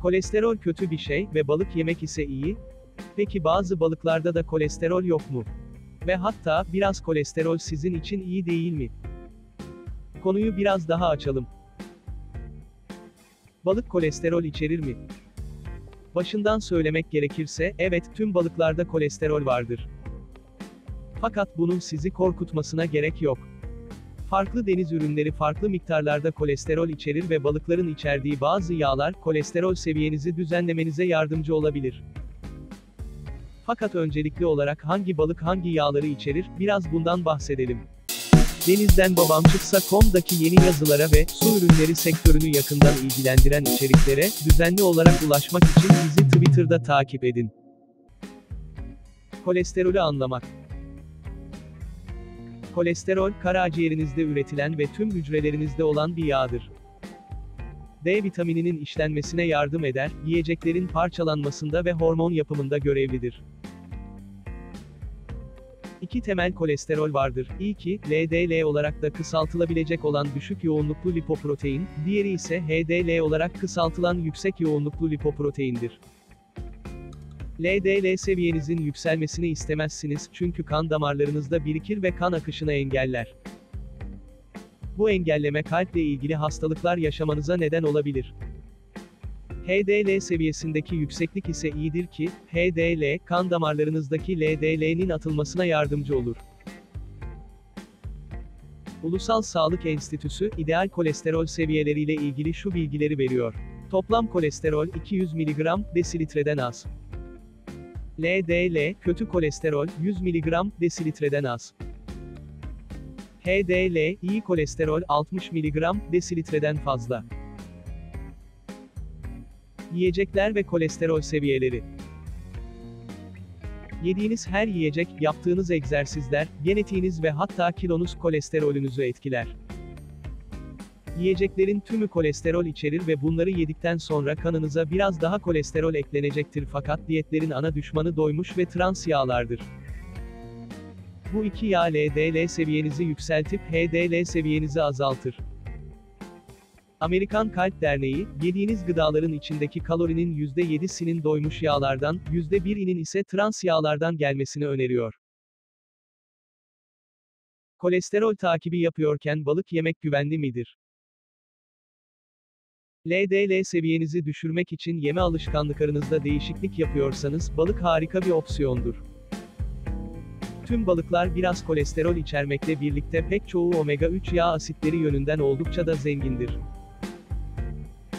Kolesterol kötü bir şey ve balık yemek ise iyi. Peki bazı balıklarda da kolesterol yok mu? Ve hatta biraz kolesterol sizin için iyi değil mi? Konuyu biraz daha açalım. Balık kolesterol içerir mi? Başından söylemek gerekirse, evet, tüm balıklarda kolesterol vardır. Fakat bunun sizi korkutmasına gerek yok. Farklı deniz ürünleri farklı miktarlarda kolesterol içerir ve balıkların içerdiği bazı yağlar, kolesterol seviyenizi düzenlemenize yardımcı olabilir. Fakat öncelikli olarak hangi balık hangi yağları içerir, biraz bundan bahsedelim. Denizden Babam Çıksa.com'daki yeni yazılara ve su ürünleri sektörünü yakından ilgilendiren içeriklere düzenli olarak ulaşmak için bizi Twitter'da takip edin. Kolesterolü anlamak. Kolesterol, karaciğerinizde üretilen ve tüm hücrelerinizde olan bir yağdır. D vitamininin işlenmesine yardım eder, yiyeceklerin parçalanmasında ve hormon yapımında görevlidir. İki temel kolesterol vardır. İlki, LDL olarak da kısaltılabilecek olan düşük yoğunluklu lipoprotein, diğeri ise HDL olarak kısaltılan yüksek yoğunluklu lipoproteindir. LDL seviyenizin yükselmesini istemezsiniz çünkü kan damarlarınızda birikir ve kan akışını engeller. Bu engelleme kalple ilgili hastalıklar yaşamanıza neden olabilir. HDL seviyesindeki yükseklik ise iyidir ki, HDL, kan damarlarınızdaki LDL'nin atılmasına yardımcı olur. Ulusal Sağlık Enstitüsü, ideal kolesterol seviyeleriyle ilgili şu bilgileri veriyor. Toplam kolesterol 200 mg desilitreden az. LDL, kötü kolesterol, 100 mg desilitreden az. HDL, iyi kolesterol, 60 mg desilitreden fazla. Yiyecekler ve kolesterol seviyeleri. Yediğiniz her yiyecek, yaptığınız egzersizler, genetiğiniz ve hatta kilonuz kolesterolünüzü etkiler. Yiyeceklerin tümü kolesterol içerir ve bunları yedikten sonra kanınıza biraz daha kolesterol eklenecektir fakat diyetlerin ana düşmanı doymuş ve trans yağlardır. Bu iki yağ LDL seviyenizi yükseltip HDL seviyenizi azaltır. Amerikan Kalp Derneği, yediğiniz gıdaların içindeki kalorinin %7'sinin doymuş yağlardan, %1'inin ise trans yağlardan gelmesini öneriyor. Kolesterol takibi yapıyorken balık yemek güvenli midir? LDL seviyenizi düşürmek için yeme alışkanlıklarınızda değişiklik yapıyorsanız, balık harika bir opsiyondur. Tüm balıklar biraz kolesterol içermekle birlikte pek çoğu omega-3 yağ asitleri yönünden oldukça da zengindir.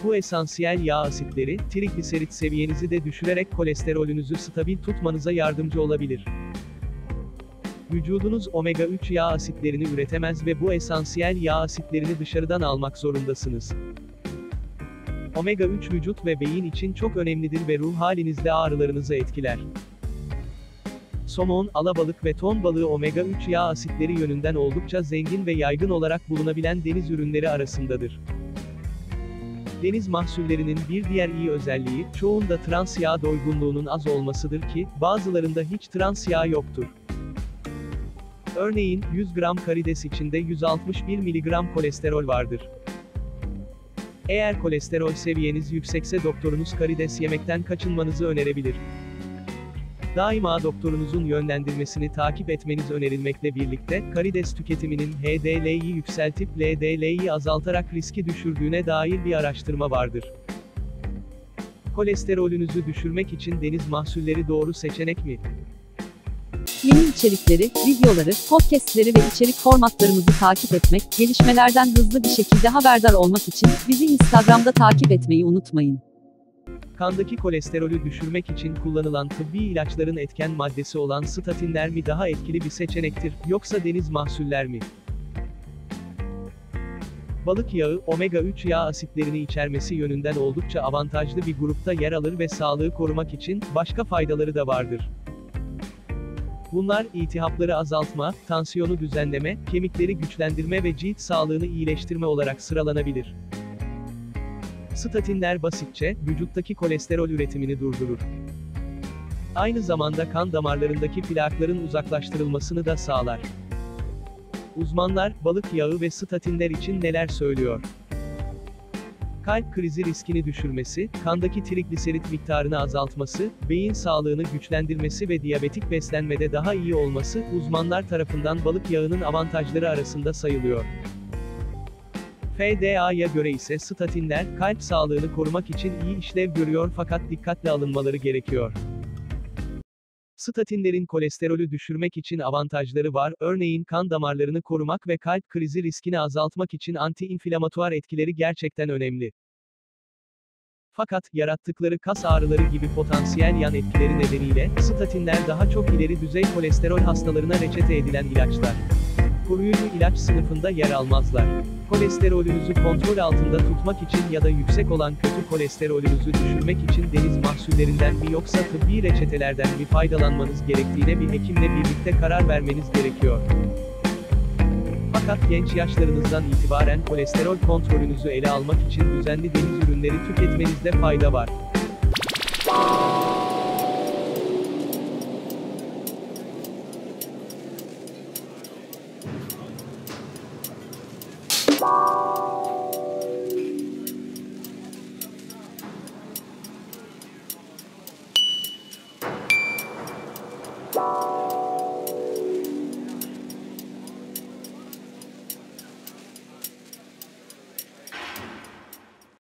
Bu esansiyel yağ asitleri, trigliserit seviyenizi de düşürerek kolesterolünüzü stabil tutmanıza yardımcı olabilir. Vücudunuz omega-3 yağ asitlerini üretemez ve bu esansiyel yağ asitlerini dışarıdan almak zorundasınız. Omega-3 vücut ve beyin için çok önemlidir ve ruh halinizde ağrılarınızı etkiler. Somon, alabalık ve ton balığı omega-3 yağ asitleri yönünden oldukça zengin ve yaygın olarak bulunabilen deniz ürünleri arasındadır. Deniz mahsullerinin bir diğer iyi özelliği, çoğunda trans yağ doygunluğunun az olmasıdır ki, bazılarında hiç trans yağ yoktur. Örneğin, 100 gram karides içinde 161 mg kolesterol vardır. Eğer kolesterol seviyeniz yüksekse doktorunuz karides yemekten kaçınmanızı önerebilir. Daima doktorunuzun yönlendirmesini takip etmeniz önerilmekle birlikte, karides tüketiminin HDL'yi yükseltip LDL'yi azaltarak riski düşürdüğüne dair bir araştırma vardır. Kolesterolünüzü düşürmek için deniz mahsulleri doğru seçenek mi? Yeni içerikleri, videoları, podcastleri ve içerik formatlarımızı takip etmek, gelişmelerden hızlı bir şekilde haberdar olmak için bizi Instagram'da takip etmeyi unutmayın. Kandaki kolesterolü düşürmek için kullanılan tıbbi ilaçların etken maddesi olan statinler mi daha etkili bir seçenektir, yoksa deniz mahsuller mi? Balık yağı, omega-3 yağ asitlerini içermesi yönünden oldukça avantajlı bir grupta yer alır ve sağlığı korumak için başka faydaları da vardır. Bunlar, iltihapları azaltma, tansiyonu düzenleme, kemikleri güçlendirme ve cilt sağlığını iyileştirme olarak sıralanabilir. Statinler basitçe, vücuttaki kolesterol üretimini durdurur. Aynı zamanda kan damarlarındaki plakların uzaklaştırılmasını da sağlar. Uzmanlar, balık yağı ve statinler için neler söylüyor? Kalp krizi riskini düşürmesi, kandaki trigliserit miktarını azaltması, beyin sağlığını güçlendirmesi ve diyabetik beslenmede daha iyi olması, uzmanlar tarafından balık yağının avantajları arasında sayılıyor. FDA'ya göre ise statinler, kalp sağlığını korumak için iyi işlev görüyor fakat dikkatle alınmaları gerekiyor. Statinlerin kolesterolü düşürmek için avantajları var, örneğin kan damarlarını korumak ve kalp krizi riskini azaltmak için anti-inflamatuar etkileri gerçekten önemli. Fakat, yarattıkları kas ağrıları gibi potansiyel yan etkileri nedeniyle, statinler daha çok ileri düzey kolesterol hastalarına reçete edilen ilaçlar. Koruyucu ilaç sınıfında yer almazlar. Kolesterolünüzü kontrol altında tutmak için ya da yüksek olan kötü kolesterolünüzü düşürmek için deniz mahsullerinden mi yoksa tıbbi reçetelerden mi faydalanmanız gerektiğine bir hekimle birlikte karar vermeniz gerekiyor. Fakat genç yaşlarınızdan itibaren kolesterol kontrolünüzü ele almak için düzenli deniz ürünleri tüketmenizde fayda var.